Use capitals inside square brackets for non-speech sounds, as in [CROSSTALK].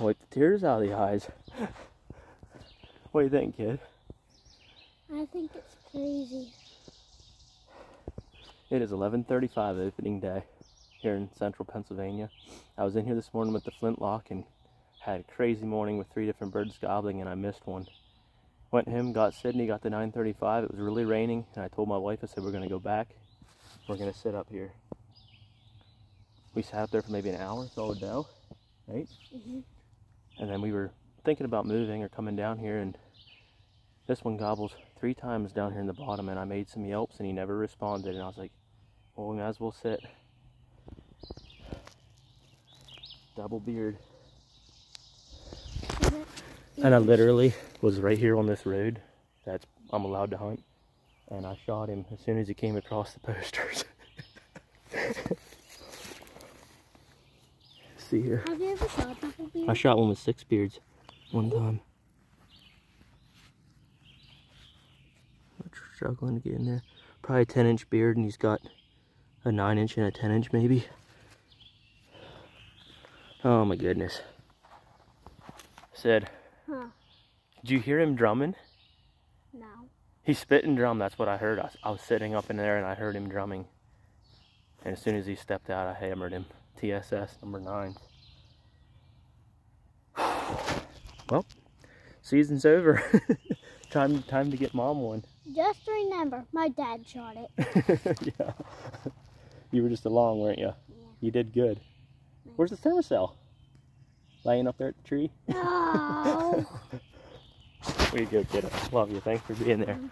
Wipe the tears out of the eyes. [LAUGHS] what do you think, kid? I think it's crazy. It is 11:35 opening day here in central Pennsylvania. I was in here this morning with the flintlock and had a crazy morning with three different birds gobbling and I missed one. Went him, got Sydney, got the 935. It was really raining and I told my wife, I said, we're gonna go back. We're gonna sit up here. We sat up there for maybe an hour, a doe, right? hmm And then we were thinking about moving or coming down here and this one gobbles three times down here in the bottom and I made some yelps and he never responded and I was like, well, we might as well sit. Double beard. And I literally was right here on this road that's I'm allowed to hunt. And I shot him as soon as he came across the posters. [LAUGHS] See here. Have you ever shot beard? I shot one with six beards one time. Struggling to get in there. Probably a 10 inch beard, and he's got a 9 inch and a 10 inch, maybe. Oh my goodness. Said, Huh. did you hear him drumming? No. He spit and drum, that's what I heard. I I was sitting up in there and I heard him drumming. And as soon as he stepped out, I hammered him. TSS number nine. [SIGHS] Well, season's over. [LAUGHS] time time to get mom one. Just remember, my dad shot it. [LAUGHS] yeah. You were just along, weren't you? Yeah. You did good. Where's the Thermacell? Laying up there at the tree? No. [LAUGHS] To go, kiddo. Love you. Thanks for being there. Mm.